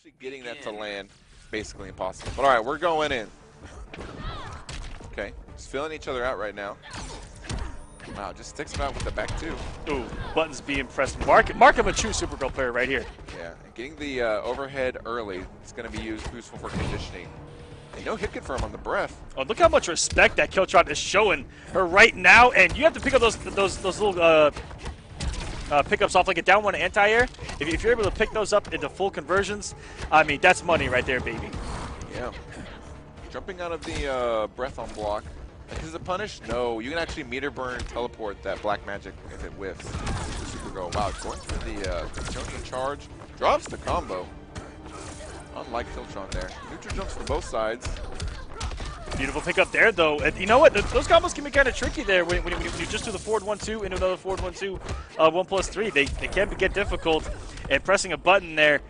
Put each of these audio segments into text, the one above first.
Actually getting that to land, basically impossible. But all right, we're going in. Okay, just filling each other out right now. Wow, just sticks him out with the back two. Ooh, buttons being pressed. Mark, mark him a true Supergirl player right here. Yeah, and getting the uh, overhead early is going to be used useful for conditioning. And no hit confirm on the breath. Oh, look how much respect that Killtron is showing her right now, and you have to pick up those those those little uh, uh, pickups off like a down one anti-air. If, if you're able to pick those up into full conversions, I mean that's money right there, baby. Yeah. Jumping out of the uh, breath on block. Is it punish? No, you can actually meter burn teleport that black magic if it whiffs. Super go. Wow, going for the uh, charge. Drops the combo. Unlike Killtron there. Neutral jumps for both sides. Beautiful pickup there, though. And you know what? Those combos can be kind of tricky there when, when, when, you just do the forward 1-2 into another forward 1-2, uh, 1 plus 3. They, they can get difficult. And pressing a button there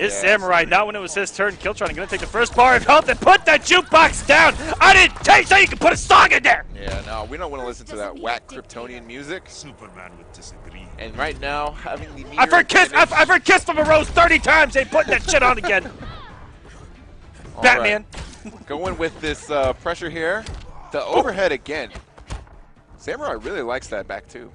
is Yeah, Samourai. Not when it was his turn. Killtron going to take the first bar of health and put that jukebox down. I didn't tell you so you can put a song in there. Yeah, no, we don't want to listen to that whack Kryptonian music. Superman would disagree. And right now, having the I've heard kiss. I've, I've heard kiss from a rose 30 times. They put that shit on again. Batman. right. Going with this uh, pressure here. The overhead again. Samourai really likes that back too.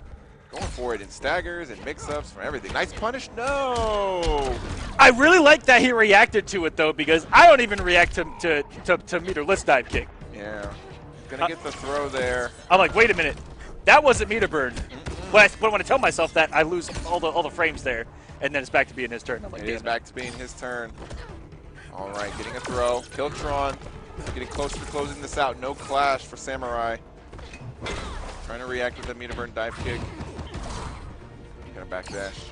Going for it in staggers and mix-ups from everything. Nice punish. No. I really like that he reacted to it though, because I don't even react to to to, to meter let's dive kick. Yeah. Gonna get the throw there. I'm like, wait a minute, that wasn't meter burn. But I, but I want to tell myself that I lose all the all the frames there, and then it's back to being his turn. I'm like, It is back to being his turn. All right, getting a throw. Killtron getting close to closing this out. No clash for Samourai. Trying to react with the meter burn dive kick. Gonna backdash.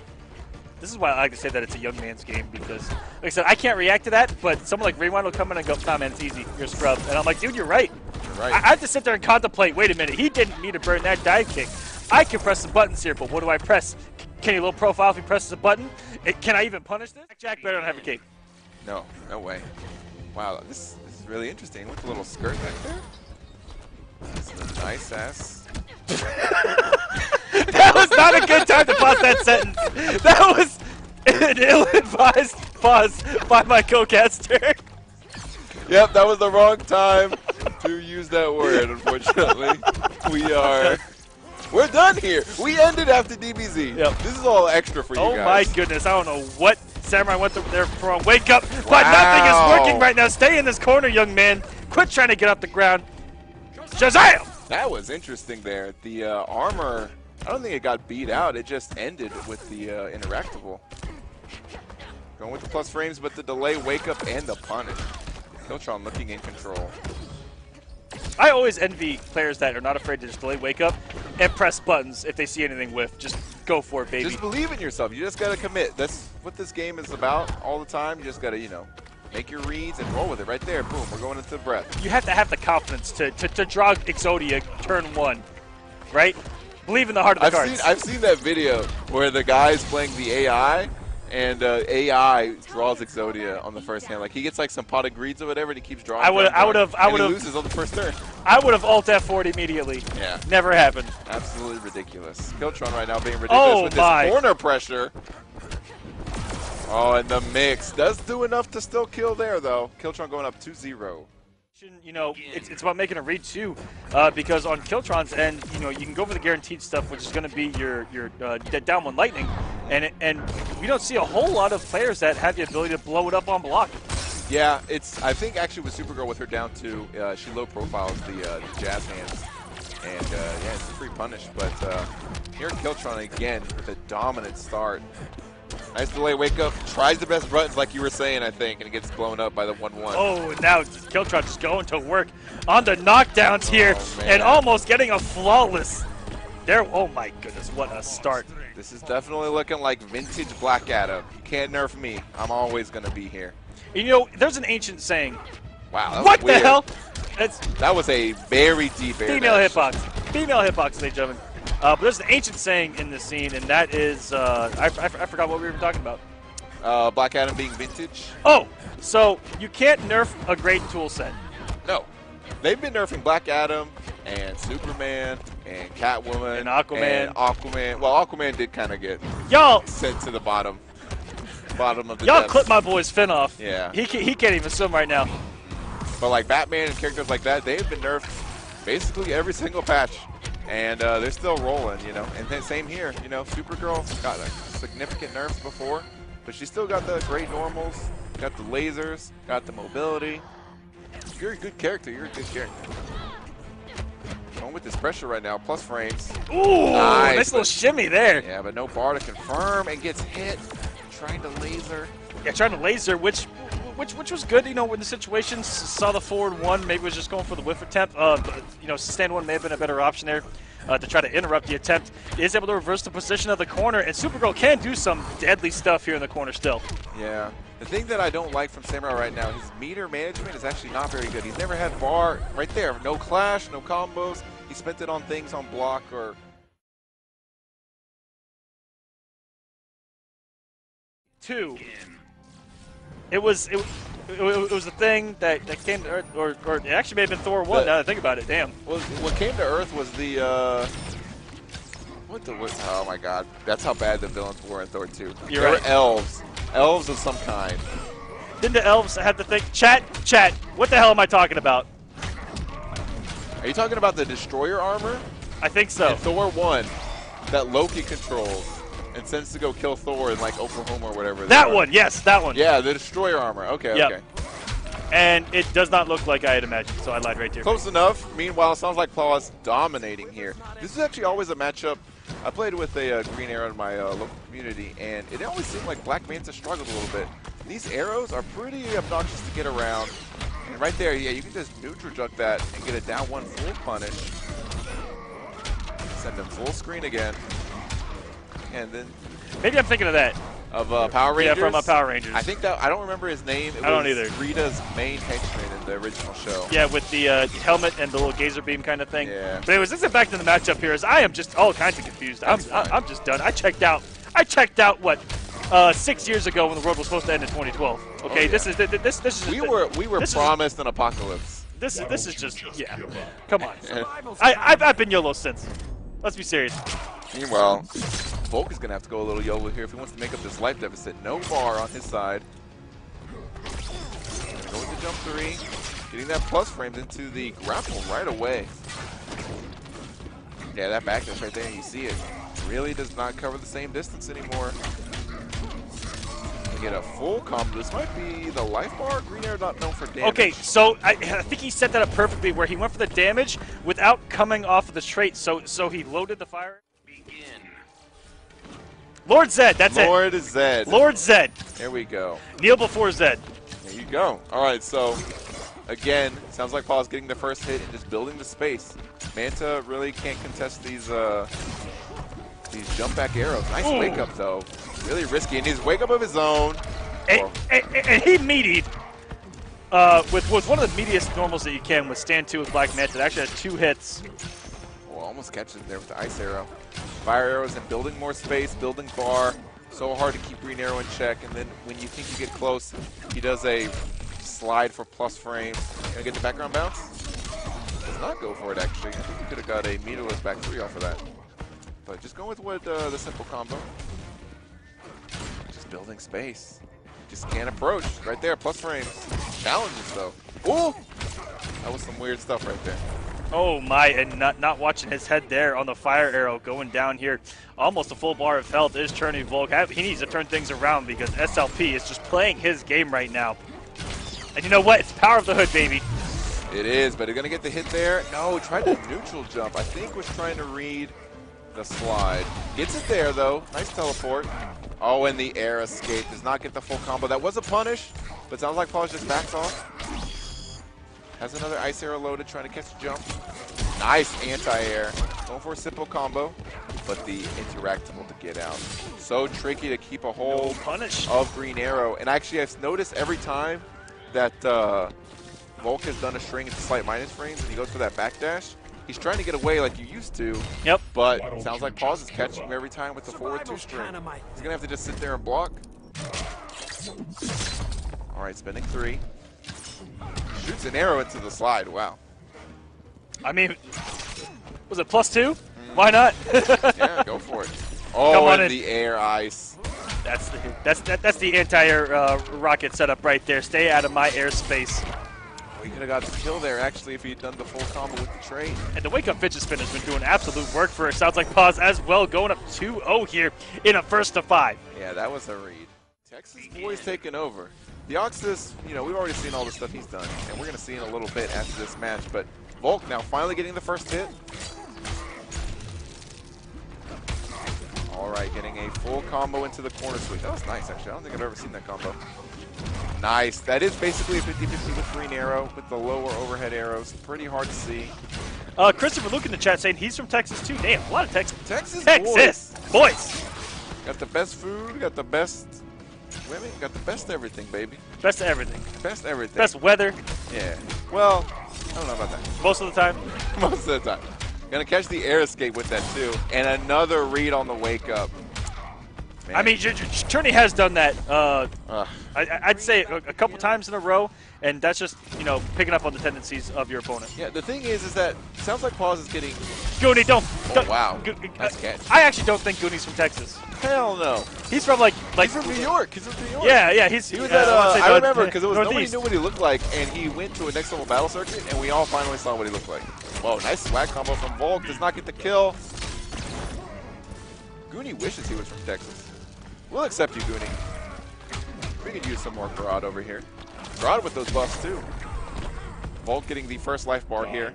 This is why I like to say that it's a young man's game because, like I said, I can't react to that, but someone like Rewind will come in and go, nah, man, it's easy. You're a scrub. And I'm like, dude, you're right. You're right. I, I have to sit there and contemplate, wait a minute, he didn't need to burn that dive kick. I can press the buttons here, but what do I press? Can he low profile if he presses a button? It, can I even punish this? Jack better don't have a cape. No, no way. Wow, this, this is really interesting. With a little skirt back there. This is a nice ass. That was not a good time to pause that sentence. That was an ill-advised pause by my co-caster. Yep, that was the wrong time to use that word, unfortunately. We are... We're done here. We ended after DBZ. Yep. This is all extra for you Oh my goodness, I don't know what Samourai went there for a wake up, but Wow. nothing is working right now. Stay in this corner, young man. Quit trying to get off the ground. Shazam! That was interesting there. The uh, armor, I don't think it got beat out. It just ended with the uh, interactable. Going with the plus frames, but the delay, wake up, and the punish. Killtron looking in control. I always envy players that are not afraid to just delay wake up and press buttons if they see anything with. Just go for it, baby. Just believe in yourself. You just got to commit. That's what this game is about all the time. You just got to, you know, make your reads and roll with it right there. Boom, we're going into the breath. you have to have the confidence to, to, to draw Exodia turn one, right? Believe in the heart of the I've cards. seen, I've seen that video where the guy's playing the AI and uh, AI draws Exodia on the first hand. Like he gets like some pot of greeds or whatever, and he keeps drawing. I would- I would've- I and he would've- loses on the first turn. I would have alt F4 immediately. Yeah. Never happened. Absolutely ridiculous. Killtron right now being ridiculous Oh, with my. this corner pressure. Oh, and the mix does do enough to still kill there, though. Killtron going up 2-0. You know, it's, it's about making a read too, uh, because on Killtron's end, you know, you can go for the guaranteed stuff, which is going to be your your uh, down one lightning, and and we don't see a whole lot of players that have the ability to blow it up on block. Yeah, it's. I think actually with Supergirl with her down two, uh, she low profiles the, uh, the jazz hands, and uh, yeah, it's a free punish. But uh, here Killtron again with a dominant start. Nice delay, wake up, tries the best buttons like you were saying, I think, and it gets blown up by the one-one. Oh, and now Killtron just going to work on the knockdowns here, Oh, and almost getting a flawless. There, oh my goodness, what a start! This is definitely looking like vintage Black Adam. You can't nerf me. I'm always gonna be here. You know, there's an ancient saying. Wow. What the hell? It's That was a very deep air female dash. hitbox. Female hitbox, ladies and gentlemen. Uh, but there's an ancient saying in this scene, and that is, uh, I, I, I forgot what we were even talking about. Uh, Black Adam being vintage? Oh, so you can't nerf a great tool set. No. They've been nerfing Black Adam and Superman and Catwoman And Aquaman. and Aquaman. Well, Aquaman did kind of get Y'all, sent to the bottom. bottom of the Y'all clip my boy's fin off. Yeah. He can't, he can't even swim right now. But like Batman and characters like that, they've been nerfed basically every single patch, and uh, they're still rolling, you know. And then same here, you know, Supergirl got like, significant nerfs before, but she still got the great normals, got the lasers, got the mobility. You're a good character. You're a good character. Going with this pressure right now, plus frames. Ooh, Nice, nice little shimmy there. Yeah, but no bar to confirm and gets hit. Trying to laser. Yeah, trying to laser, which which which was good. You know, when the situation saw the forward one, maybe was just going for the whiff attempt. Uh, you know, stand one may have been a better option there uh, to try to interrupt the attempt. He is able to reverse the position of the corner, and Supergirl can do some deadly stuff here in the corner still. Yeah. The thing that I don't like from Samourai right now, his meter management is actually not very good. He's never had bar right there. No clash, no combos. He spent it on things on block or Two. It was it, it, it was a thing that, that came to Earth, or, or it actually may have been Thor one. The- now that I think about it, damn. well, what came to Earth was the uh what the what, oh my god. That's how bad the villains were in Thor 2. You're they right. were elves. Elves of some kind. Didn't the elves have to think? Chat, chat. What the hell am I talking about? Are you talking about the destroyer armor? I think so. In Thor 1 that Loki controls and sends to go kill Thor in like Oklahoma or whatever. That one, yes, that one. Yeah, the destroyer armor. Okay, Yep. okay. And it does not look like I had imagined, so I lied right there. Close enough. Meanwhile, it sounds like Claw's dominating here. This is actually always a matchup. I played with a uh, Green Arrow in my uh, local community, and it always seemed like Black Manta struggled a little bit. These arrows are pretty obnoxious to get around. And right there, yeah, you can just neutral jug that and get a down one full punish. Send them full screen again. And then Maybe I'm thinking of that. of uh, Power Yeah, from, uh, Power Rangers. I think that I don't remember his name. It I don't either. Rita's main henchman in the original show. Yeah, with the uh, helmet and the little gazer beam kind of thing. Yeah. But anyways, let's get back to the matchup here. As I am just all kinds of confused. I'm, I- I'm just done. I checked out. I checked out what uh, six years ago when the world was supposed to end in 2012. Okay, Oh, this is th- th- this this is We were we were this is- promised an apocalypse. this is this is just yeah. Come on. I I've, I've been YOLO since. Let's be serious. meanwhile, Volk is gonna have to go a little YOLO here if he wants to make up this life deficit. No bar on his side. Going to jump three, getting that plus frames into the grapple right away. Yeah, that backdash right there, you see it. Really does not cover the same distance anymore. Get a full combo. This might be the life bar. Green Arrow not known for damage. Okay, so I, I think he set that up perfectly where he went for the damage without coming off of the trait. So so he loaded the fire. Lord Zedd, that's it. Lord Zedd. Lord Zedd. There we go. Kneel before Zedd. There you go. All right, so again, sounds like Paul's getting the first hit and just building the space. Manta really can't contest these uh, these jump back arrows. Nice Ooh. wake up though. Really risky, and he's wake up of his own. And, and, and he meatied uh, with, with one of the meatiest normals that you can with stand two with Black Manta. It actually had two hits. well, almost catches it there with the ice arrow. Fire arrows and building more space, building bar. So hard to keep Green Arrow in check, and then when you think you get close, he does a slide for plus frame. Gonna get the background bounce? Does not go for it actually. I think he could have got a meterless back three off of that. But just go with what uh, the simple combo. Just building space. Just can't approach. Right there, plus frames. Challenges though. Ooh! That was some weird stuff right there. Oh my, and not not watching his head there on the fire arrow going down here. Almost a full bar of health is turning Volk. He needs to turn things around because SLP is just playing his game right now. And you know what? It's power of the hood, baby. It is, but they're gonna get the hit there. No, tried to neutral jump. I think was trying to read the slide. Gets it there though. Nice teleport. Oh, and the air escape does not get the full combo. That was a punish, but sounds like Paul's just backs off. Has another ice arrow loaded, trying to catch a jump. Nice anti-air. Going for a simple combo, but the interactable to get out. So tricky to keep a hold Punish. of Green Arrow. And actually, I've noticed every time that uh, Volk has done a string into slight minus frames and he goes for that backdash, he's trying to get away like you used to, Yep. but sounds like Pause is catching him every time with the forward two string. He's going to have to just sit there and block. All right, spending three. Shoots an arrow into the slide. Wow. I mean, was it plus two? Why not? Yeah, go for it. Oh, Come on and in. the air ice. That's the that's that, that's the entire uh, rocket setup right there. Stay out of my airspace. Oh, he could have got the kill there, actually, if he'd done the full combo with the trade. And the wake up fidget spin has been doing absolute work for Sounds like Pause as well, going up 2-0 here in a first to five. Yeah, that was a read. Texas boys taking over. Deoxys, you know, we've already seen all the stuff he's done, and we're going to see in a little bit after this match. But Volk now finally getting the first hit. All right, getting a full combo into the corner sweep. That was nice, actually. I don't think I've ever seen that combo. Nice. That is basically a 50-50 with green arrow with the lower overhead arrows. Pretty hard to see. Uh, Christopher Luke in the chat saying he's from Texas too. Damn, a lot of Texas. Texas, Texas boys. boys. Got the best food, got the best women, got the best everything, baby. Best of everything. Best everything. Best weather Yeah. Well, I don't know about that. most of the time. Most of the time. Gonna catch the air escape with that too. And another read on the wake up. Man. I mean, J- J- Chernyy has done that. Uh. I, I- I'd say a, a couple times in a row, and that's just you know picking up on the tendencies of your opponent. yeah, the thing is, is that sounds like Pause is getting Goonie, don't. Oh, don't- wow. Go- Nice catch. I actually don't think Goonie's from Texas. hell no. He's from like like He's from New York. He's from New York. Yeah, yeah. He's He was uh, at, I uh, wanna I remember because it was nobody knew what he looked like, and he went to a next level battle circuit, and we all finally saw what he looked like. Whoa, nice swag combo from Volk. Does not get the kill. Goonie wishes he was from Texas. We'll accept you, Goonie. We could use some more Garad over here. Garad with those buffs too. Volk getting the first life bar here.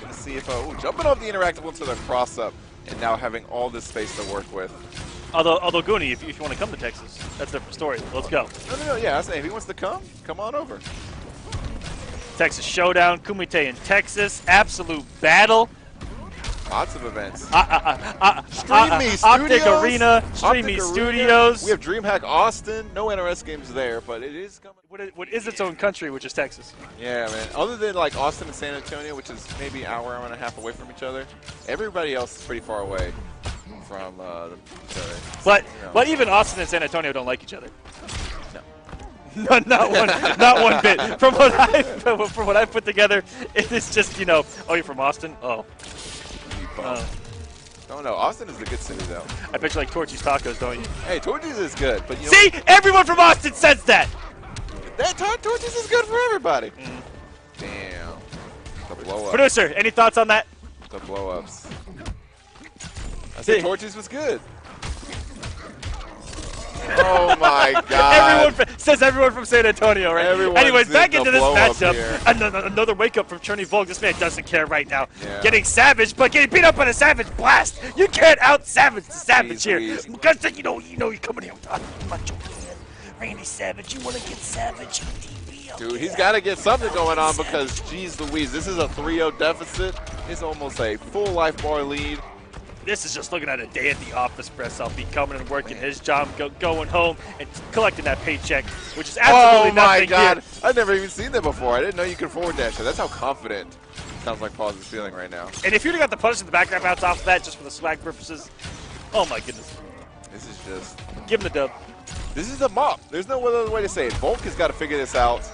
Gonna see if, uh, ooh, jumping off the interactive into the cross up, and now having all this space to work with. Although, although Goonie, if, if you want to come to Texas, that's a different story. Let's go. No, no, no, yeah, I say if he wants to come, come on over. Texas Showdown, Kumite in Texas, absolute battle. Lots of events. Uh, uh, uh, Stream Optic Studios. Arena, Stream Optic Studios. We have DreamHack Austin. No NRS games there, but it is coming. what is, what is its own country, which is Texas. Yeah, man. Other than like Austin and San Antonio, which is maybe an hour, hour and a half away from each other, everybody else is pretty far away from uh, each other. But No. but even Austin and San Antonio don't like each other. No. No, not one, not one bit. From what I from what I put together, it is just you know. Oh, you're from Austin? Oh, You bum. uh, Don't know. Austin is a good city though. I bet you like Torchy's tacos, don't you? Hey, Torchy's is good, but you know See, everyone from Austin says that. that Tor- Torchy's is good for everybody. Mm. Damn. The blow up. Producer, any thoughts on that? The blow ups. I said Torchy's was good. Oh my god. Everyone fr- says everyone from San Antonio, right? Everyone's Anyways, back into this matchup. Another, another wake up from Chernyy Volk. This man doesn't care right now. Yeah. Getting savage, but getting beat up by a savage blast. You can't out savage the savage here. Because you know, you know, you're coming here with a macho man. Randy Savage, you want to get savage? DB, oh, Dude, he's got to get something going on because, geez Louise, this is a 3-0 deficit. It's almost a full life bar lead. This is just looking at a day at the office press. I'll be coming and working his job, go, going home and collecting that paycheck, which is absolutely oh my nothing god. here. I've never even seen that before. I didn't know you could forward dash. That's how confident sounds like Pause is feeling right now. And if you'd have got the punish in the background bounce off of that just for the swag purposes, oh my goodness. This is just, Give him the dub. this is a mop. There's no other way to say it. Volk has got to figure this out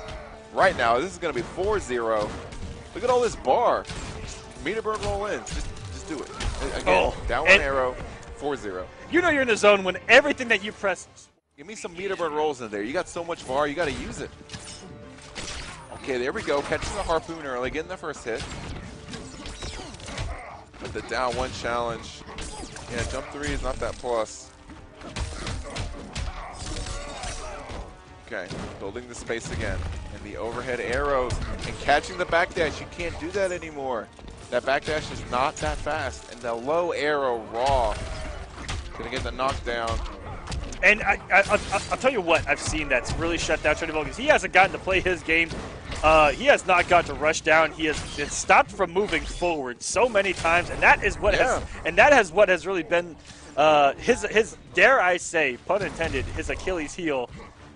right now. This is going to be 4-0. Look at all this bar. Meter burn roll in. Just do it. Again, Oh, down one arrow, 4-0. You know you're in the zone when everything that you press. Give me some meter burn rolls in there. You got so much VAR, you got to use it. Okay, there we go. Catching the harpoon early, getting the first hit. With the down one challenge. Yeah, jump three is not that plus. Okay, building the space again. And the overhead arrows. And catching the backdash. You can't do that anymore. That backdash is not that fast. And the low arrow raw. Gonna get the knockdown. And I, I, I, I'll tell you what I've seen that's really shut down Trinity because he hasn't gotten to play his game. Uh, he has not got to rush down. He has been stopped from moving forward so many times, and that is what Yeah. has and that has what has really been uh, his his dare I say pun intended his Achilles heel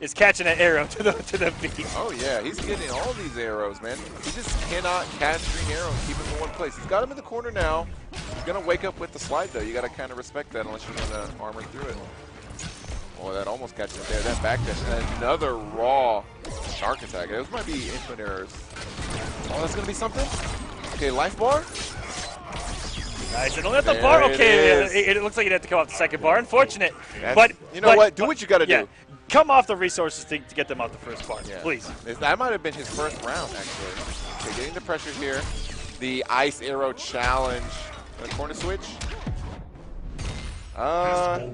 is catching an arrow to the to the feet. Oh yeah, he's getting all these arrows, man. He just cannot catch green arrow and keep him in one place. He's got him in the corner now. He's gonna wake up with the slide though. You gotta kind of respect that unless you're gonna armor through it. Oh, that almost catches it there. That backdash and another raw shark attack. Those might be infinite arrows. Oh, that's gonna be something. Okay, life bar. Nice, and at the bar. Okay, is. it, it looks like you'd have to come off the second bar. Unfortunate, That's- but you know but- what? Do what you gotta yeah, do. Come off the resources to, to get them out the first bar, Yeah. please. That might have been his first round, actually. Okay, getting the pressure here. The ice arrow challenge. The corner switch. Uh,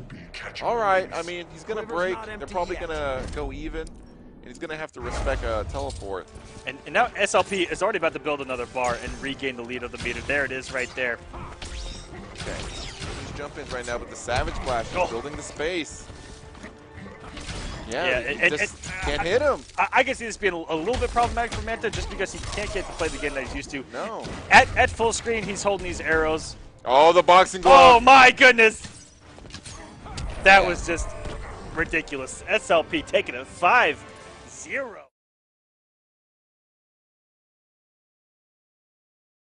all right. I mean, he's gonna break. They're probably gonna go even, and he's gonna have to respect a teleport. And, and now SLP is already about to build another bar and regain the lead of the meter. There it is, right there. Okay. Jump in right now with the Savage Blast, Oh. building the space. Yeah, Yeah, and- just and- can't hit him. I, I can see this being a, little bit problematic for Manta just because he can't get to play the game that he's used to. No. At, at full screen, he's holding these arrows. Oh, the boxing gloves. Oh my goodness! That Yeah. was just ridiculous. SLP taking a 5 0.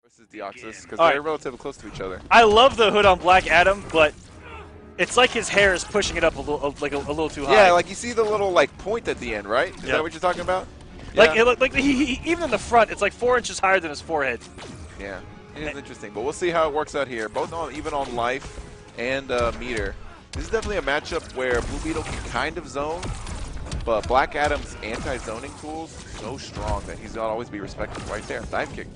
versus Deoxys because they're right. relatively close to each other. I love the hood on Black Adam, but it's like his hair is pushing it up a little, like a, a little too high. Yeah, like you see the little like point at the end, right? Is Yep. that what you're talking about? like, yeah. it, look- like he, he, even in the front, it's like four inches higher than his forehead. yeah, it is interesting, but we'll see how it works out here. Both on even on life and uh, meter. This is definitely a matchup where Blue Beetle can kind of zone, but Black Adam's anti-zoning tools so strong that he's got to always be respected right there. Dive kick.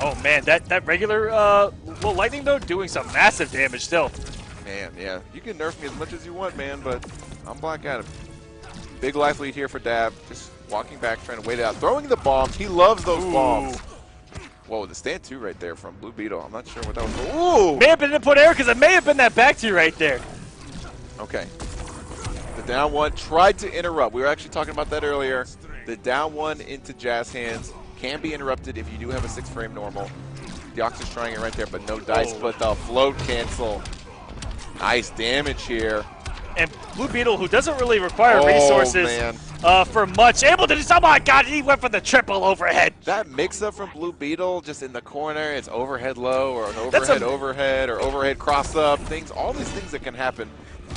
Oh man, that that regular uh, little lightning though doing some massive damage still. Man, yeah, you can nerf me as much as you want, man, but I'm Black Adam. Big life lead here for Dab. Just walking back, trying to wait it out. Throwing the bombs. He loves those Ooh. bombs. Whoa, the stand two right there from Blue Beetle. I'm not sure what that was. Ooh! May have been input error because it may have been that back two right there. Okay. The down one tried to interrupt. We were actually talking about that earlier. The down one into Jazz hands can be interrupted if you do have a six frame normal. Deox is trying it right there, but no dice. Oh. But the float cancel. Nice damage here. And Blue Beetle, who doesn't really require Oh, resources uh, for much, able to just, oh my god, he went for the triple overhead. That mix up from Blue Beetle just in the corner, it's overhead low or an a- overhead overhead or overhead cross up, things, all these things that can happen.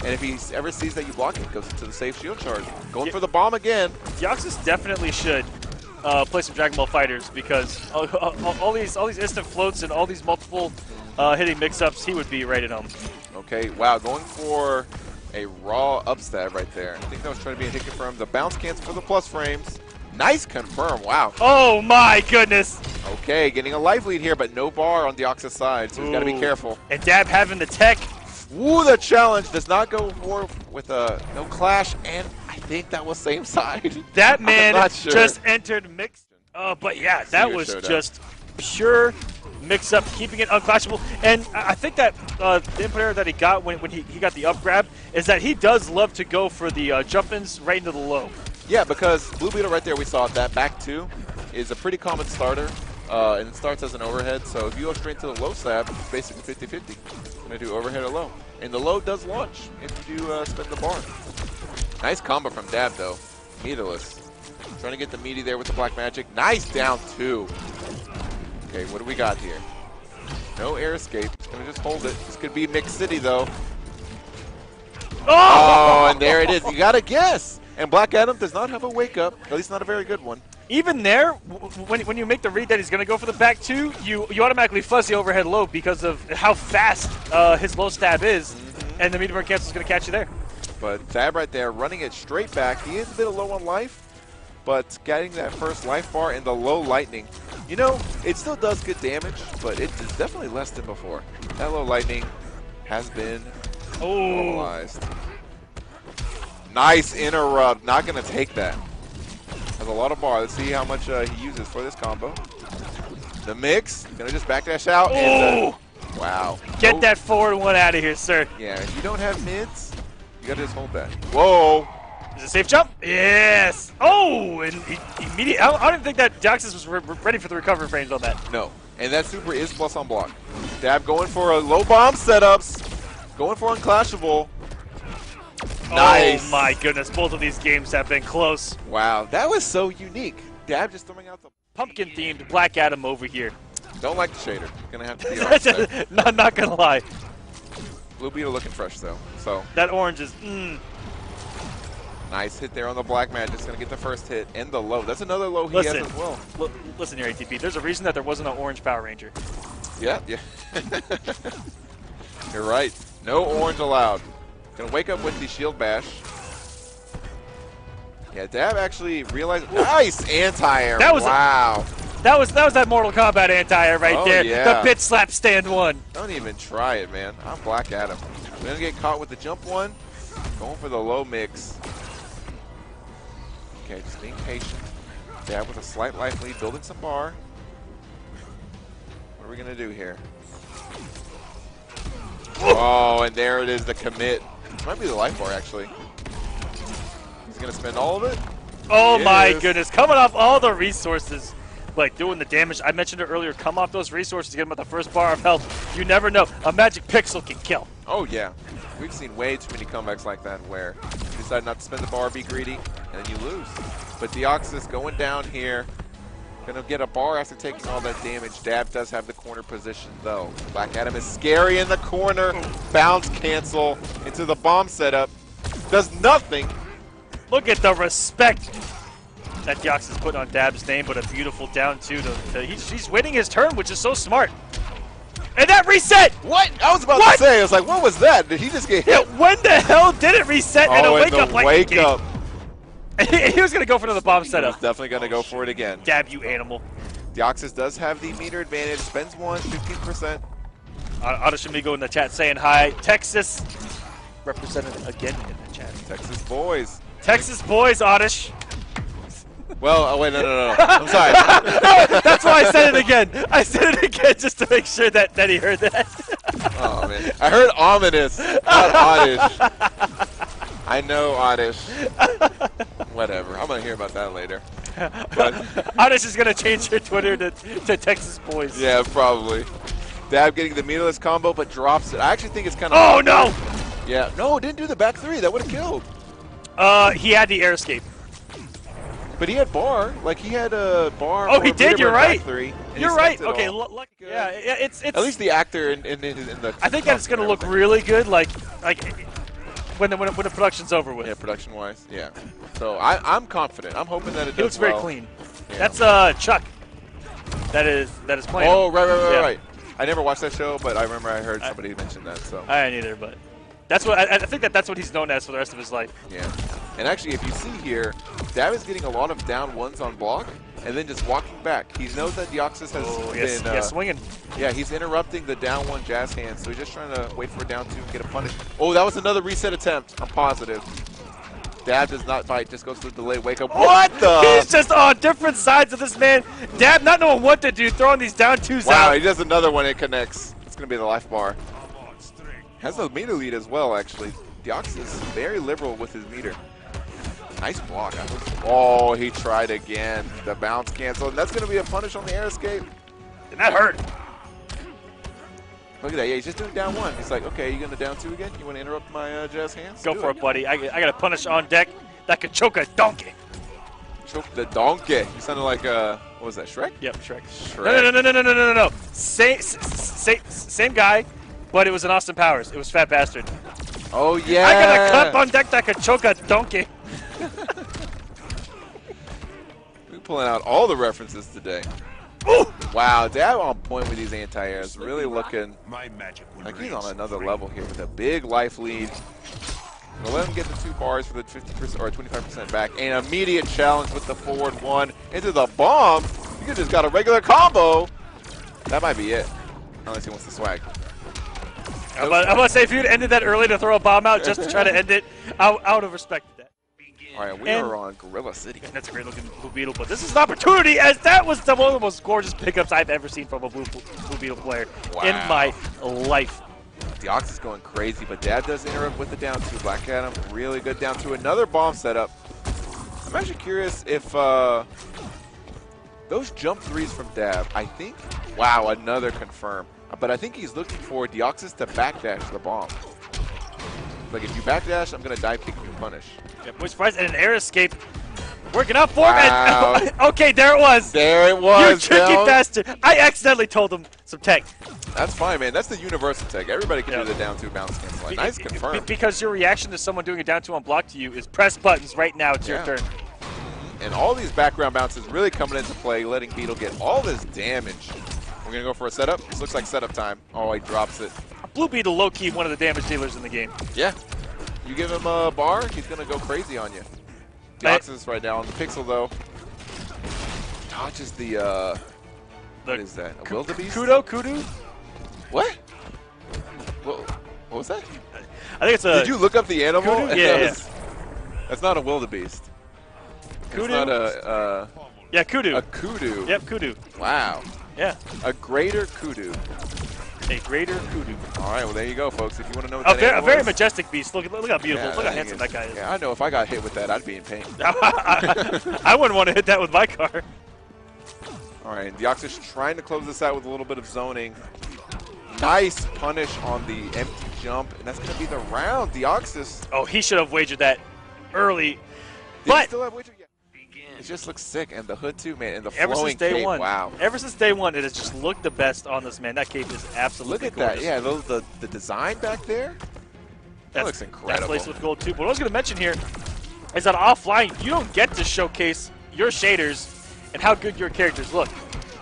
And if he ever sees that you block it, goes into the safe shield charge. Going Yeah. for the bomb again. Deoxys definitely should uh, play some Dragon Ball FighterZ because all, all, all these all these instant floats and all these multiple uh, hitting mix-ups, he would be right at home. Okay, wow, going for a raw upstab right there. I think that was trying to be a hit confirm. The bounce cancel for the plus frames. Nice confirm, wow. Oh my goodness! Okay, getting a life lead here, but no bar on the Deoxys' side, so he's got to be careful. And Dab having the tech. Woo, the challenge does not go for with a no clash, and I think that was same side. That man sure. just entered mixed. Uh, but yeah, that was showdown. just pure mix-up, keeping it unclashable. And I think that uh, the input error that he got when, when he, he got the up grab is that he does love to go for the uh, jump-ins right into the low. Yeah, because Blue Beetle right there, we saw that back two is a pretty common starter, uh, and it starts as an overhead. So if you go straight to the low stab, it's basically 50-50. I'm Gonna do overhead or low, and the low does launch if you do uh, spend the bar. Nice combo from Dab though, meterless. Trying to get the meaty there with the black magic. Nice down two. Okay, what do we got here? No air escape. Gonna just hold it. This could be Mix City though. Oh, and there it is. You gotta guess. And Black Adam does not have a wake up, at least not a very good one. Even there, when, when you make the read that he's going to go for the back two, you, you automatically fuzz the overhead low because of how fast uh, his low stab is, Mm-hmm. and the meter burn cancel is going to catch you there. But Dab right there, running it straight back. He is a bit low on life, but getting that first life bar and the low lightning. You know, it still does good damage, but it is definitely less than before. That low lightning has been Oh, normalized. Nice interrupt. Not going to take that. Has a lot of bar. Let's see how much uh, he uses for this combo. The mix. Going to just backdash out. And oh, wow. get No- that forward one out of here, sir. Yeah, if you don't have mids, you got to just hold that. Whoa. Is it a safe jump? Yes. Oh, and he, immediate. I, I don't think that Deoxys was re- re- ready for the recovery frames on that. No. And that super is plus on block. Dab going for a low bomb setups. Going for unclashable. Nice. Oh my goodness, both of these games have been close. Wow, that was so unique. Dab just throwing out the. Pumpkin themed Black Adam over here. Don't like the shader. Gonna have to be honest. not, not gonna lie, Blue Beetle looking fresh though. So that orange is. Mm, nice hit there on the black magic. Just gonna get the first hit and the low. That's another low he Listen. has as well. Listen here, ATP. There's a reason that there wasn't an orange Power Ranger. Yeah, yeah. You're right. No orange allowed. Gonna wake up with the shield bash. Yeah, Dab actually realized. Nice anti-air. That was a- wow. That was that was that Mortal Kombat anti-air right Oh, there. yeah. The pit slap stand one. Don't even try it, man. I'm Black Adam. I'm gonna get caught with the jump one. Going for the low mix. Okay, just being patient. Dab with a slight life lead, building some bar. What are we gonna do here? Oh, and there it is, the commit. Might be the life bar, actually. He's gonna spend all of it? Oh my Yes. goodness, coming off all the resources, like doing the damage. I mentioned it earlier, come off those resources, get him at the first bar of health. You never know. A magic pixel can kill. Oh, yeah. We've seen way too many comebacks like that where you decide not to spend the bar, be greedy, and then you lose. But Deoxys going down here. Gonna get a bar after taking all that damage. Dab does have the corner position though. Black Adam is scary in the corner. Bounce cancel into the bomb setup. Does nothing. Look at the respect that Deox is putting on Dab's name, but a beautiful down two. To, to he's, he's waiting his turn, which is so smart. And that reset! What? I was about What? to say, I was like, what was that? Did he just get Yeah, hit? when the hell did it reset and oh, a oh, wake up like wake up. he was gonna go for another bomb He's setup. definitely gonna go for it again. Dab you animal. Deoxys does have the meter advantage. Spends one, 15%. Adashimigo in the chat saying hi. Texas represented again in the chat. Texas boys. Texas boys, Oddish. Well, oh wait, no, no, no, no. I'm sorry. That's why I said it again. I said it again just to make sure that, that he heard that. Oh man, I heard ominous, not oddish. I know oddish. Whatever. I'm gonna hear about that later. But Oddish is gonna change your Twitter to, to Texas boys. yeah, probably. Dab getting the meterless combo, but drops it. I actually think it's kind of. Oh no! Yeah. No, didn't do the back three. That would have killed. Uh, he had the air escape. But he had bar. Like he had a bar. Oh, he did, you're right. Three. You're right. Okay, look, yeah, yeah, it's it's. At least the actor in, in, in, the. I think that it's gonna look really good, like like when the when, the- when the production's over with. Yeah, production wise. Yeah. So I, I'm confident. I'm hoping that it does looks very clean. Yeah. That's uh Chuck. That is that is playing. Oh, right, right, right, Yeah. right. I never watched that show, but I remember I heard I- somebody mention that. So I ain't either, but that's what I, I think that that's what he's known as for the rest of his life. yeah. And actually, if you see here, Dab is getting a lot of down ones on block, and then just walking back. He knows that Deoxys has Oh yes, been. Uh, yes, swinging. Yeah, he's interrupting the down one jazz hand, so he's just trying to wait for a down two and get a punish. Oh, that was another reset attempt. I'm positive. Dab does not fight, just goes for the delay wake up. What the? He's just on different sides of this man. Dab not knowing what to do, throwing these down twos Wow, out. he does another one. It connects. It's gonna be the life bar. Has a meter lead as well, actually. Deoxys is very liberal with his meter. Nice block. Oh, he tried again. The bounce cancel, and that's gonna be a punish on the air escape. And that hurt. Look at that. Yeah, he's just doing down one. He's like, okay, you gonna down two again? You want to interrupt my uh, jazz hands? Go Do for it, buddy. I, I got a punish on deck that could choke a donkey. Choke the donkey. You sounded like uh, what was that? Shrek? Yep, Shrek. Shrek. No, no, no, no, no, no, no, no, no. Same, same, same guy, but it was an Austin Powers. It was Fat Bastard. Oh yeah. I got a cup on deck that could choke a donkey. We're pulling out all the references today. Ooh! Wow, Dab on point with these anti-airs. Really looking My magic like he's on another free. level here with a big life lead. We'll let him get the two bars for the 50% or 25% back. An immediate challenge with the forward one into the bomb. You just got a regular combo. That might be it. Unless he wants the swag. I'm about, I'm about to say, if you'd ended that early to throw a bomb out just to try to end it, I, I would have respected that. All right, we And- are on Gorilla City. And that's a great looking Blue Beetle, but this is an opportunity as that was the, one of the most gorgeous pickups I've ever seen from a Blue, Blue Beetle player in my life. Deox is going crazy, but Dab does interrupt with the down two. Black Adam, really good down two. Another bomb setup. I'm actually curious if uh, those jump threes from Dab, I think, wow, another confirm. But I think he's looking for Deoxys to backdash the bomb. Like, if you backdash, I'm going to dive kick you and punish. Yeah, boy surprise and an air escape working out for Wow. And, okay, there it was. There it was. You tricky Del. bastard. I accidentally told him some tech. That's fine, man. That's the universal tech. Everybody can Yeah. do the down two bounce cancel. Be- Nice be- confirm. Because your reaction to someone doing a down two on block to you is press buttons right now. It's Yeah. your turn. And all these background bounces really coming into play, letting Beetle get all this damage. We're gonna go for a setup. This looks like setup time. Oh, he drops it. Blue Beetle, low key, one of the damage dealers in the game. Yeah. You give him a bar, he's gonna go crazy on you. Deoxys right now on the pixel though. Dodges the uh The what is that? A wildebeest? Kudo, Kudu. What? What, what was that? I think it's a Did you look up the animal? kudu? That Yeah, yeah. was- That's not a wildebeest. Kudu. It's not a uh, yeah, Kudu. a kudu. yep, Kudu. Wow. Yeah, A greater kudu. A greater Kudu. All right, well there you go, folks. If you want to know what A, that very, a very majestic beast. Look, look how beautiful. Yeah, look how handsome is- that guy is. Yeah, I know. If I got hit with that, I'd be in pain. I wouldn't want to hit that with my car. All right, Deoxys trying to close this out with a little bit of zoning. Nice punish on the empty jump, and that's going to be the round. Deoxys. Oh, he should have wagered that early. Did he But It just looks sick, and the hood too, man, and the ever flowing since day cape. one, Wow. ever since day one, it has just looked the best on this man. That cape is absolutely Look at gorgeous. that. Yeah, those, the the design back there. That's, looks incredible. That's laced with gold too. But what I was going to mention here is that offline, you don't get to showcase your shaders and how good your characters look.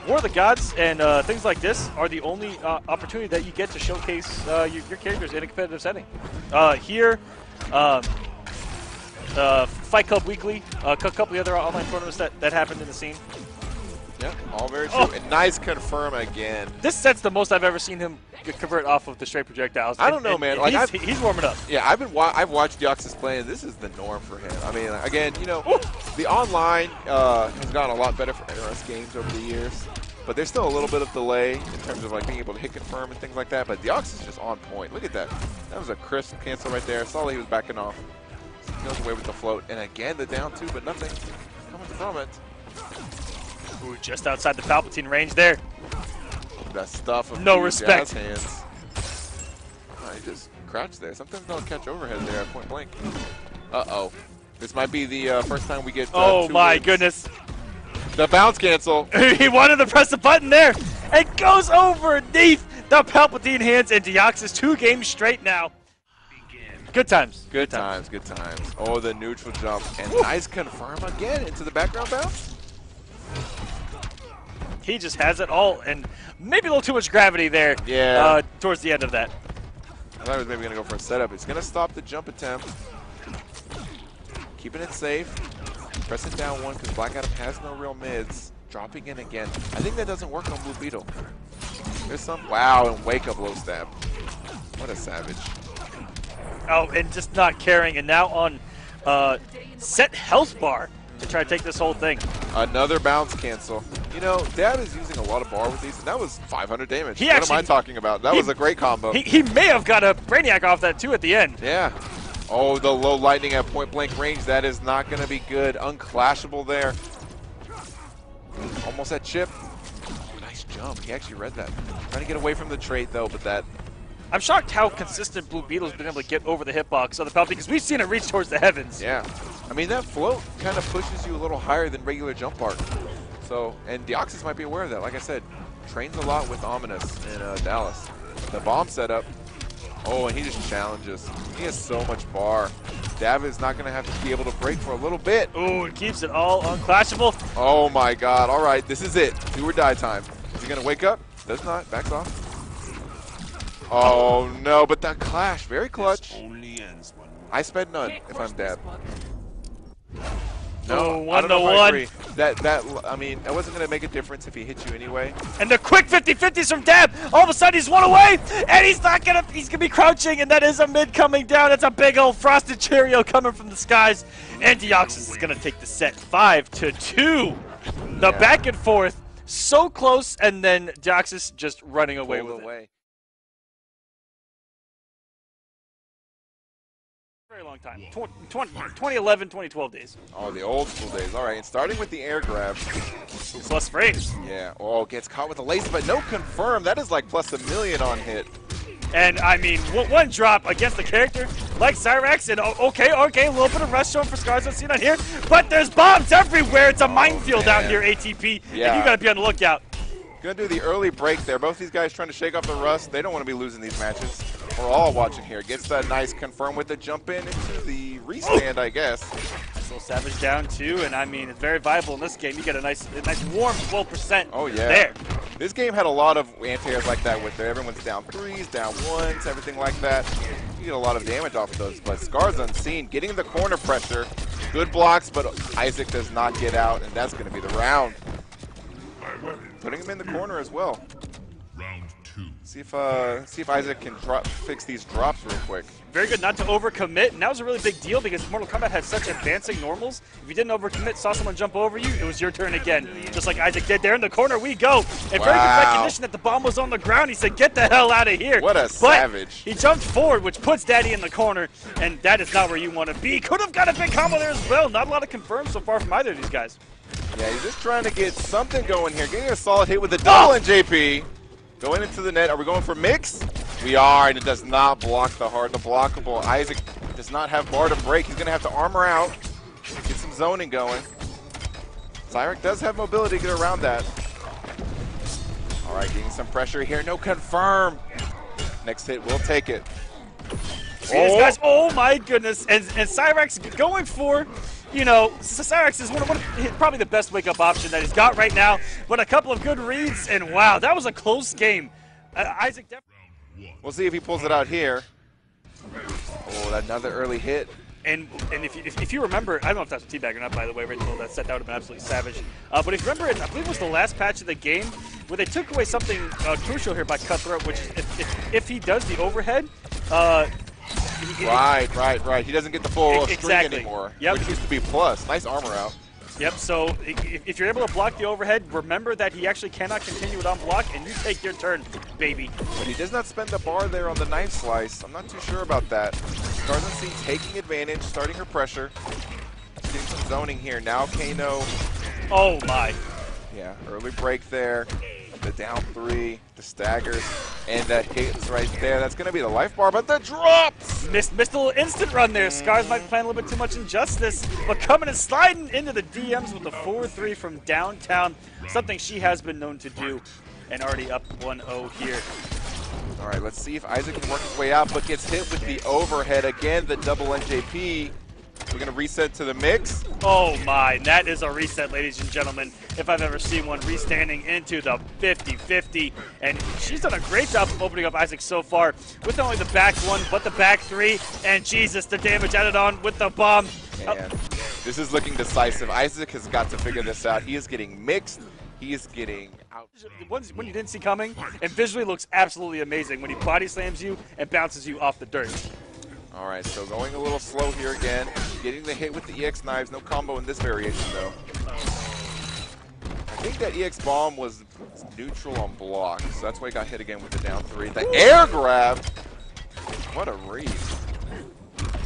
War of the Gods and uh, things like this are the only uh, opportunity that you get to showcase uh, your, your characters in a competitive setting. Uh, here, um, uh, Fight Club Weekly, uh, a couple of the other online tournaments that, that happened in the scene. Yeah, all very true. Oh. And nice confirm again. This set's the most I've ever seen him convert off of the straight projectiles. I don't And- know, man. Like, he's, he's warming up. Yeah, I've been wa- I've watched Deoxys play, and this is the norm for him. I mean, again, you know, the online uh, has gotten a lot better for NRS games over the years, but there's still a little bit of delay in terms of like being able to hit confirm and things like that. But Deoxys is just on point. Look at that. That was a crisp cancel right there. Saw that he was backing off. Goes away with the float, and again the down two, but nothing coming from it. Ooh, just outside the Palpatine range there. That stuff of No respect. Hands. Oh, he just crouched there. Sometimes they'll catch overhead there at point blank. Uh oh. This might be the uh, first time we get. Uh, Oh my wins. goodness. The bounce cancel. he wanted to press the button there and goes underneath the Palpatine hands and Deoxys two games straight now. Good times. Good times, good times. Oh, the neutral jump. And nice confirm again into the background bounce. He just has it all and maybe a little too much gravity there Yeah. uh, towards the end of that. I thought he was maybe going to go for a setup. He's going to stop the jump attempt. Keeping it safe. Pressing down one because Black Adam has no real mids. Dropping in again. I think that doesn't work on Blue Beetle. There's some. Wow, and wake up low stab. What a savage. Oh, and just not caring. And now on uh, set health bar to try to take this whole thing. Another bounce cancel. You know, Dab is using a lot of bar with these, and that was 500 damage. He what actually- am I talking about? That he- was a great combo. He, he may have got a Brainiac off that too at the end. yeah. Oh, the low lightning at point blank range. That is not going to be good. Unclashable there. Almost at chip. Oh, nice jump. He actually read that. Trying to get away from the trait, though, but that. I'm shocked how consistent Blue Beetle's been able to get over the hitbox of the Palpatine because we've seen it reach towards the heavens. Yeah. I mean, that float kind of pushes you a little higher than regular jump arc. So, and Deoxys might be aware of that. Like I said, trains a lot with Ominous in uh, Dallas. The bomb setup. Oh, and he just challenges. He has so much bar. Dab is not going to have to be able to break for a little bit. Ooh, it keeps it all unclashable. Oh my god. All right, this is it. Do or die time. Is he going to wake up? Does not. Backs off. Oh no, but that clash. Very clutch. Only ends one. I spend none if I'm Dab. Oh, I one don't know to I one. agree. That that I mean, it wasn't gonna make a difference if he hit you anyway. And the quick 50-50s from Dab. All of a sudden he's one away, and he's not gonna. He's gonna be crouching, and that is a mid coming down. It's a big old frosted Cheerio coming from the skies, and Deoxys is gonna take the set five to two. The Yeah. back and forth, so close, and then Deoxys just running away Pulled with it. away. Very long time. Tw- 20, 2011, 2012 days. Oh, the old school days. All right, and starting with the air grab. It's less frames. Yeah. Oh, gets caught with a laser, but no confirm. That is like plus a million on hit. And I mean, one, drop against the character like Cyrax, and okay, okay, a little bit of rush shown for Scars Unseen on here, but there's bombs everywhere. It's a oh, minefield out here, ATP, and Yeah. you gotta be on the lookout. Gonna do the early break there. Both these guys trying to shake off the rust. They don't want to be losing these matches. We're all watching here. Gets that nice confirm with the jump in into the restand, I guess. So Savage down too, and I mean, it's very viable in this game. You get a nice, a nice warm 12% Oh, yeah. there. This game had a lot of anti-airs like that with everyone's down threes, down ones, everything like that. You get a lot of damage off of those, but Scars Unseen getting the corner pressure. Good blocks, but Isaac does not get out, and that's going to be the round. Putting him in the corner as well. Round two. See if uh, see if Isaac can drop, fix these drops real quick. Very good not to overcommit, and that was a really big deal because Mortal Kombat had such advancing normals. If you didn't overcommit, saw someone jump over you, it was your turn again. Just like Isaac did there in the corner, we go. And very good recognition that the bomb was on the ground. He said, get the hell out of here. What a But savage. He jumped forward, which puts Daddy in the corner, and that is not where you want to be. Could have got a big combo there as well. Not a lot of confirmed so far from either of these guys. Yeah, he's just trying to get something going here. Getting a solid hit with the double Oh! in JP. Going into the net. Are we going for mix? We are, and it does not block the hard the blockable. Isaac does not have bar to break. He's going to have to armor out, get some zoning going. Cyrax does have mobility to get around that. All right, getting some pressure here. No confirm. Next hit, we'll take it. These guys? Oh! oh my goodness! And and Cyrax going for, you know, Cyrax is one of, one of probably the best wake up option that he's got right now. But a couple of good reads, and wow, that was a close game. Uh, Isaac. We'll see if he pulls it out here. Oh, another early hit. And and if you, if, if you remember, I don't know if that's teabag or not, by the way, right below that set, that would have been absolutely savage. Uh, but if you remember, it, I believe it was the last patch of the game where they took away something uh, crucial here by Cutthroat, which is if, if, if he does the overhead, uh, he- Right, right, right. He doesn't get the full E- string anymore, Yep. which used to be plus. Nice armor out. Yep, so if, you're able to block the overhead, remember that he actually cannot continue it on block, and you take your turn, baby. But he does not spend the bar there on the knife slice. I'm not too sure about that. Scars Unseen taking advantage, starting her pressure. Getting some zoning here. Now Kano, Oh my. yeah, early break there. The down three, the staggers, and that the hits right there. That's going to be the life bar, but the drops! Missed, missed a little instant run there. Scars might be playing a little bit too much injustice, but coming and sliding into the DMs with the 4-3 from downtown, something she has been known to do, and already up 1-0 here. All right, let's see if Isaac can work his way out, but gets hit with the overhead again, the double NJP. We're going to reset to the mix. Oh my, that is a reset, ladies and gentlemen. If I've ever seen one, restanding into the 50-50. And she's done a great job of opening up Isaac so far with not only the back one, but the back three. And Jesus, the damage added on with the bomb. This is looking decisive. Isaac has got to figure this out. He is getting mixed. He is getting out. ones when you didn't see coming, and visually looks absolutely amazing when he body slams you and bounces you off the dirt. All right, so going a little slow here again. Getting the hit with the EX knives. No combo in this variation, though. I think that EX bomb was neutral on block, so that's why he got hit again with the down three. The air grab. What a read.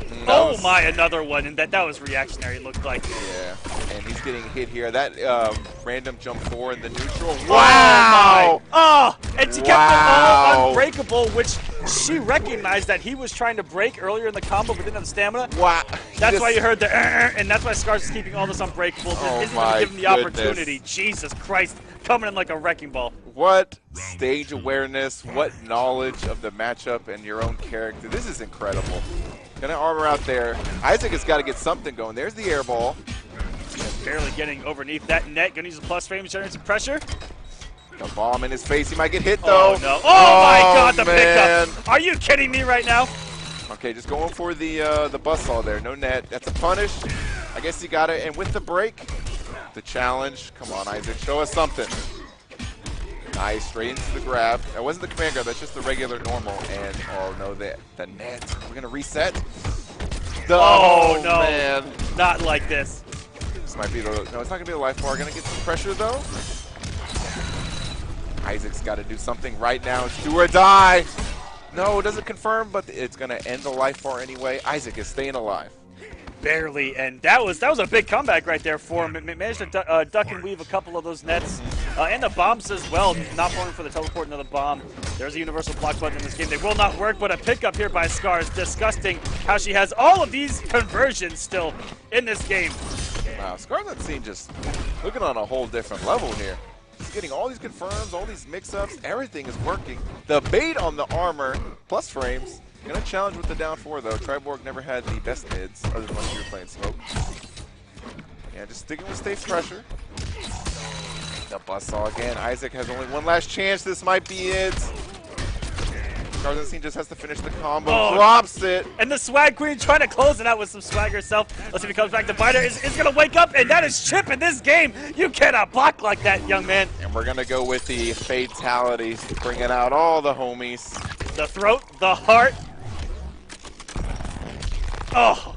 Mm, Oh my, another one, and that that was reactionary. It looked like. Yeah, and he's getting hit here. That um, random jump four in the neutral. Wow! Oh, and she kept it Wow. unbreakable, which she recognized that he was trying to break earlier in the combo, but didn't have the stamina. Wow! That's He why you heard the, "Uh, uh," and that's why Scars is keeping all this unbreakable. Oh Isn't my going to give him the goodness. opportunity. Jesus Christ, coming in like a wrecking ball. What stage awareness, what knowledge of the matchup and your own character. This is incredible. Gonna armor out there. Isaac has got to get something going. There's the air ball. Barely getting underneath that net. Gonna use the plus frame, to generate some pressure. A bomb in his face. He might get hit though. Oh no! Oh, my Oh, God, the man. pickup! Are you kidding me right now? Okay, just going for the uh, the bus saw there. No net. That's a punish. I guess he got it. And with the break, the challenge. Come on, Isaac. Show us something. Nice. Straight into the grab. That wasn't the command grab. That's just the regular normal. And oh no, the the net. We're gonna reset. The- Oh, no. Oh, man. Not like this. This might be the. No, it's not gonna be the life bar. Gonna get some pressure though. Isaac's got to do something right now. It's do or die. No, it doesn't confirm, but it's gonna end the life bar anyway. Isaac is staying alive. Barely, and that was that was a big comeback right there for him. Ma- Managed to uh, duck and weave a couple of those nets, uh, and the bombs as well. Not falling for the teleport, another bomb. There's a universal block button in this game. They will not work, but a pickup here by Scars. Disgusting how she has all of these conversions still in this game. Wow, Scars Unseen just looking on a whole different level here. He's getting all these confirms, all these mix-ups. Everything is working. The bait on the armor plus frames. Gonna challenge with the down four though. Triborg never had the best mids other than when you were playing smoke. Yeah, just sticking with safe pressure. The buzzsaw again. Isaac has only one last chance. This might be it. Tarzan just has to finish the combo. Oh. Drops it. And the swag queen trying to close it out with some swag herself. Let's see if he comes back. The fighter is, is going to wake up, and that is Chip in this game. You cannot block like that, young man. And we're going to go with the fatalities, bringing out all the homies. The throat, the heart. Oh.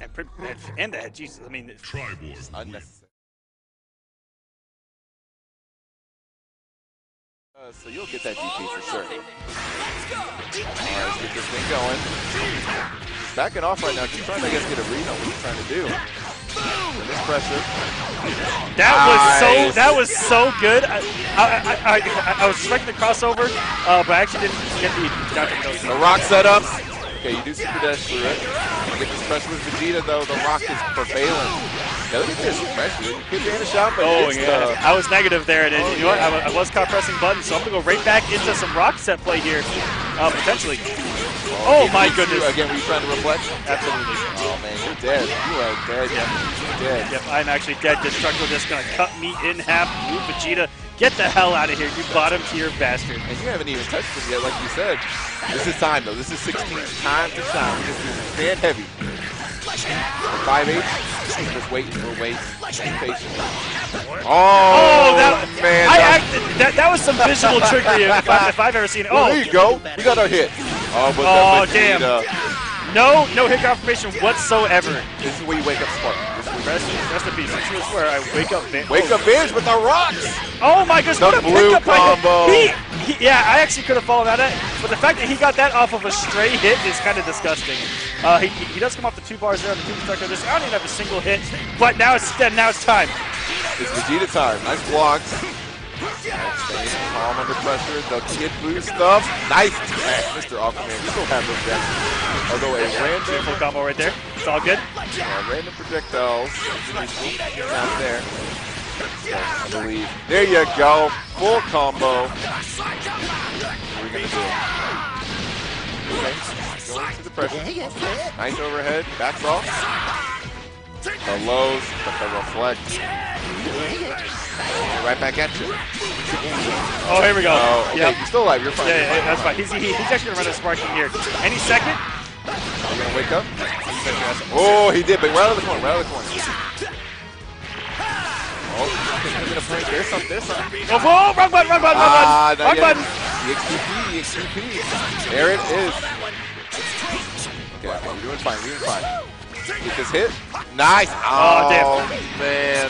And, pre- and, and the head. Jesus, I mean, it's- Unnecessary. Uh, so you'll get that DP for sure. Alright, let's get this thing going. He's backing off right now, just trying to, I guess, get a read on what he's trying to do. And this pressure. that was so that was so good. I, I, I, I, I was expecting the crossover, uh, but I actually didn't get the The no. rock setups. Okay, you do super dash through it. You get this pressure with Vegeta, though. The rock is prevailing. Now look at this pressure. You could vanish out, but Oh it's yeah, the- I was negative there, and Oh, you know what? yeah. I, I was caught pressing buttons, so I'm gonna go right back into some rock set play here, uh, potentially. Oh Again, my you- goodness! Again, were you trying to reflect? Absolutely. Oh man, you're dead. You are dead. Yep. You're dead. Yep, I'm actually dead. Destructo just gonna cut me in half. Move Vegeta, get the hell out of here, you bottom tier bastard. And you haven't even touched him yet, like you said. This is time though. This is 16. Time to shine. This is stand heavy. 5 8 just waiting. Waiting. Patient. Oh, Oh, that, oh, man. I that- act, that, that was some visual trickery if, I, if I've ever seen it. Oh, Oh, there you go. We got our hit. Oh, but Oh, damn. Vegeta. No, no hit confirmation whatsoever. This is where you wake up Spark. This is where Rest, rest in peace. I truly swear I wake up. You wake up Binge with the rocks. Oh my goodness, The what a blue pickup combo. He, he, yeah, I actually could have fallen out of it, but the fact that he got that off of a stray hit is kind of disgusting. Uh, he, he does come off the two bars there on the two destructor. This I don't even have a single hit, but now it's now it's time. It's Vegeta time. Nice blocks. Staying calm under pressure. The kid blue stuff. Nice attack, Mr. Aquaman. You still have those jacks. Although a random, Full combo right there. It's all good. uh, random projectiles down there. So, I believe. There you go. Full combo. What are we gonna do? Okay. Going to the pressure. Nice overhead. Backs off. The lows, but the reflect. Right back at you. Oh, here we go. Oh, okay. Yep. You're still alive. You're fine. Yeah, You're yeah, that's fine. He's, he, he's actually gonna run a sparking here. Any second. You're gonna wake up. Oh, he did, but right out of the corner. Right out of the corner. Oh, he's gonna play. There's some. There's some. Oh, whoa, wrong button, wrong button, wrong Ah, button, wrong yet. button. The XQP. There it is. Okay, okay, we're doing fine. We're doing fine. Get this hit. Nice. Oh, damn. man.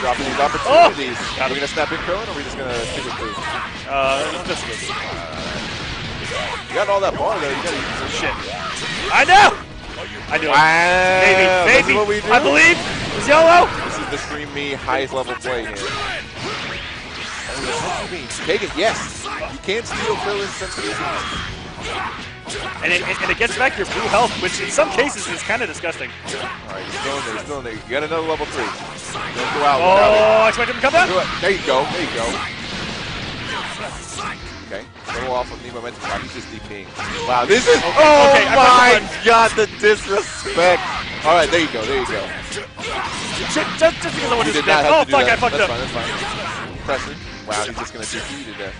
Dropping these opportunities. Oh. Are we gonna snap in Krillin, or are we just gonna stick with blue? Uh, this is You got all that bar though. You gotta use some shit. I know. I know. Wow. Maybe, maybe. what we do. I believe. It's yellow. This is the Stream Me highest level play here. Kagan, yes. You can't steal Krillin's sensitivity. And it, and it gets back your blue health, which in some cases is kind of disgusting. Alright, he's still in there, he's still in there. You got another level three. Don't go out. Oh, I expect him to come. Do it. There you go, there you go. Okay, little off of the momentum. Wow, he's just DPing. Wow, this is. oh okay, I my god, the disrespect. Alright, there you go, there you go. Just, just, just because I want to did not have Oh, fuck, that. I fucked that's up. Fine, that's fine. Pressure. Wow, he's just gonna DP you to death.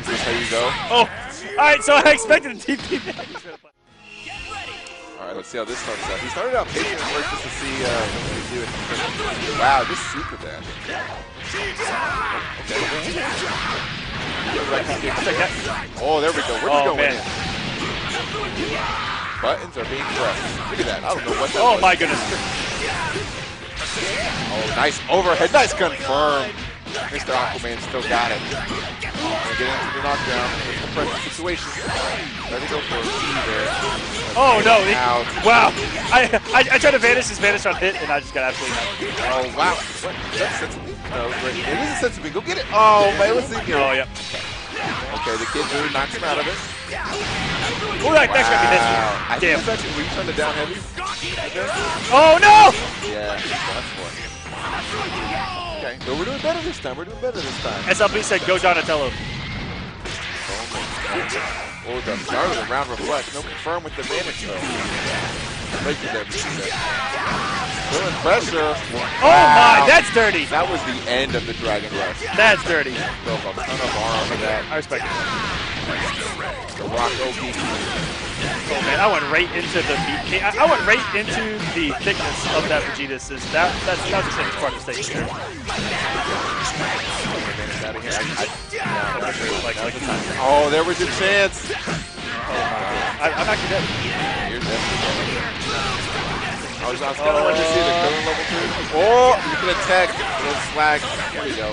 Is this how you go? Oh, all right. So I expected a TP. All right, let's see how this starts out. He started out patient at first just to see uh, what he do it. Wow, this super dash. Okay. Oh, there we go. We're Oh, going man. Buttons are being pressed. Look at that. I don't know what that Oh was. my goodness. Oh, nice overhead. Nice confirm. Mr. Aquaman still got it. Gonna get into the knockdown. It's the pressure situation. Try to go for a key there. Oh no. he- wow. I, I I tried to vanish his vanish on hit, and I just got absolutely oh, nothing. Oh, wow. What? Is that sensitive? No, wait. It is a sensitive. Go get it. Oh, man. Let's see here. Oh yeah. Okay, the kid dude knocks him out of it. Oh, that, that's gonna be Wow. hit. I think Damn. it's actually, were you trying to down heavy? Oh no. Yeah, that's what. Okay, but we're doing better this time. We're doing better this time. SLP said go Donatello. Oh, my! the start of the round reflects. No confirm with the advantage though. Thank you Vegeta. Feeling pressure. Oh my, that's dirty. That was the end of the Dragon Rush. That's dirty. Built a ton of arm for that. I respect it. The Rock OP. Oh man, I went right into the. I, I went right into the thickness of that Vegeta's. Is that that's that was the part of the steak. Sure. Out of here. I, I, yeah, that's it. Like like the time. Oh, there was your chance. Oh I, I'm actually dead. You're definitely dead. I was, I was kind of wanting oh. to see the level. Oh, you can attack. Little slag. There you go.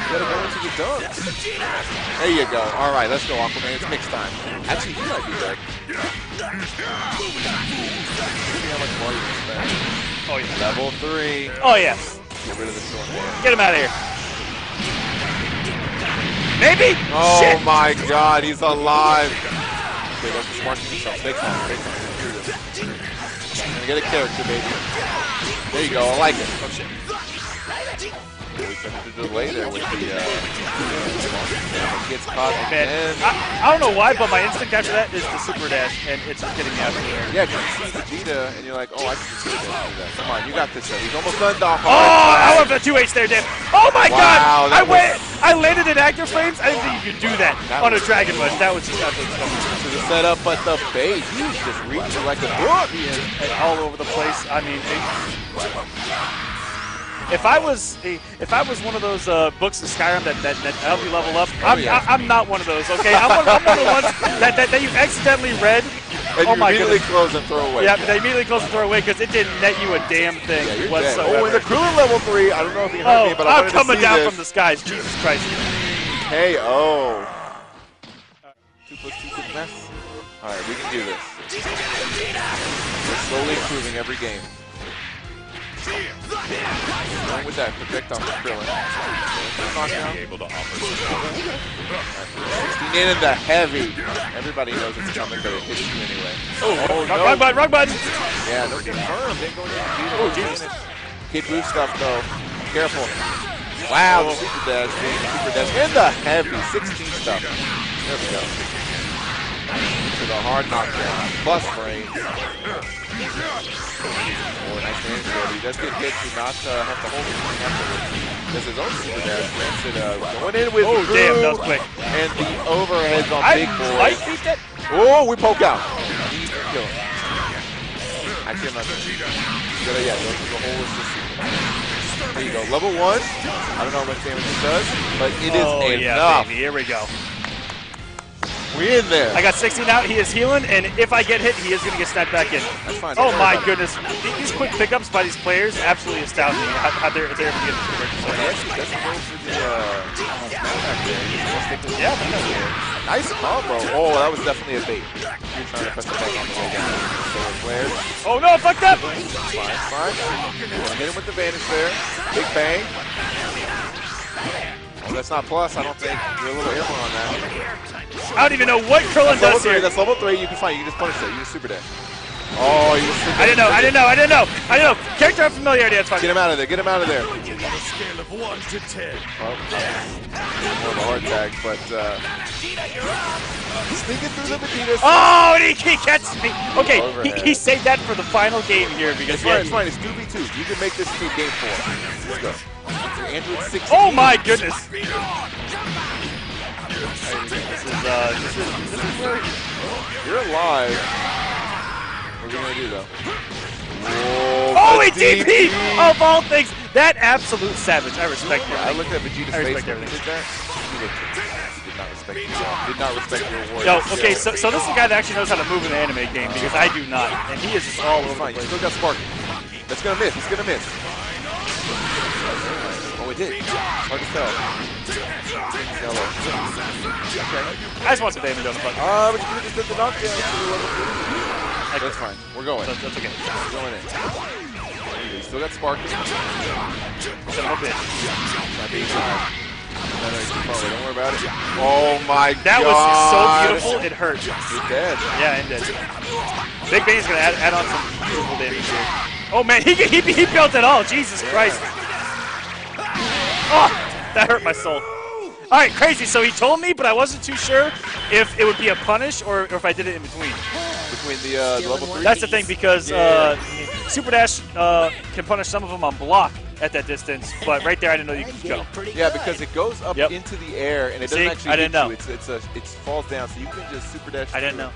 You gotta go into the dunk. There you go. All right, let's go, Aquaman. It's mix time. Actually, you might be dead. See how much more you can. Oh yeah. Level three. Oh yeah. Get rid of the storm. Get him out of here. Maybe. Oh Shit. my god, he's alive. Okay, that's smart to himself. Stay calm, stay calm. Here it is. Gonna get a character, baby. There you go, I like it. Oh shit. We attempted to delay there with the, uh, gets caught again. I, I don't know why, but my instinct after that is the super dash, and it's just getting me out of here. Yeah, because you see Vegeta, and you're like, oh, I can just do that. Come on, you got this. He's almost done, Doc. Oh, I for the 2H there, Dan. Oh my Wow, god! I went, I landed in active frames. I didn't think you could do that, That on a Dragon Rush. That was just absolutely To the setup, but the bait, he's just reaching like a book. and all over the place. I mean, it, if I was if I was one of those uh, books in Skyrim that that, that help you level up, I'm, yeah. I, am not one of those. Okay, I'm one, I'm one of the ones that, that, that you accidentally read. And oh you my immediately goodness. close and throw away. Yeah, they immediately close and throw away because it didn't net you a damn thing Yeah, you're dead. Oh, and the Krillin level three. I don't know if you heard Oh, me, but I I'm coming down this. from the skies. Jesus Christ. KO. Two plus two quick mess. All right, we can do this. We're slowly improving every game. Going with that projectile for Krillin. Knockdown. Able to offer 16 in the heavy. Everybody knows it's coming, but it hits you anyway. Oh, oh Wrong, wrong button, wrong button. Yeah, no confirm. Didn't go. Oh, Jesus. Kid Buu stuff, though. Careful. Wow, the super dash. Super dash. In the heavy. 16 stuff. There we go. To the hard knockdown. Plus brain. Oh, nice range there. He does get hit to not uh, have to hold it afterwards. Does his own super dash. Rancid uh, going in with Oh, damn, that was quick. And the overheads on I Big Boy. might beat that. Oh, we poke out. Easy kill. Actually, I'm not gonna. Good, yeah, go the whole assist sequence. There you go. Level one. I don't know how much damage it does, but it is oh, enough. yeah, baby. Here we go. We're in there. I got 16 out. He is healing, and if I get hit, he is going to get snapped back in. That's fine. Oh my goodness! These quick pickups by these players absolutely astounding. How, how they're, they're able to get this conversion so He fast. actually doesn't for the uh, smack there. He's gonna stick with Yeah. Nice combo. Oh, that was definitely a bait. You're trying to press the back on the way down. So flares. Oh no, fucked up! Fine, fine. Hit him with the advantage there. Big bang. Oh, that's not plus, I don't think. You're a little airborne on that. I don't even know what Krillin That's level does three. here. That's level three. You can find. You can just punish it. You just super dash. Oh, you just. I didn't know. I didn't know. I didn't know. I didn't know. Character unfamiliarity. That's fine. Get him out of there. Get him out of there. on a scale of 1 to 10. Well, more of a hard tag, but uh, sneaking through the Vegeta's. Oh, and he, he catches me. Okay, he, Overhead. he saved that for the final game here because It's fine. It's fine. It's 2v2. You can make this to game four. Let's go. 16. Oh my goodness! This is uh, this is this is where You're alive. What are we gonna do though? Whoa, Oh, the he DP of all things. That absolute savage. I respect him. I looked at Vegeta's I face when he did that. Did not respect. Did not respect your award. Yo, okay, so, so this is a guy that actually knows how to move in the anime game because I do not, and he is just all over fine. the You place. still got Sparky. That's gonna miss. He's gonna miss. Oh, it did. Hard to tell. Yellow. Okay. I just want some damage on the button. Uh, but you could just did the knockdown. so it That's fine. We're going. That's, that's okay. We're going in. You still got Sparky. Son of a bitch. Not being shy. No, no, he's too far away. Don't worry about it. Oh my That god. That was so beautiful, it hurt. You're dead. Yeah, and did. Big Bane's gonna add, add on some beautiful damage here. Oh man, he he he built it all. Jesus Christ. Oh, that hurt my soul. All right, crazy. So he told me, but I wasn't too sure if it would be a punish or, or if I did it in between. Between the uh, level three. That's the thing because uh, Super Dash uh, can punish some of them on block at that distance, but right there I didn't know you could go. Yeah, because it goes up Yep. into the air and it doesn't See? actually I didn't hit know. you. It's it's a it falls down, so you can just super dash. I didn't know. it.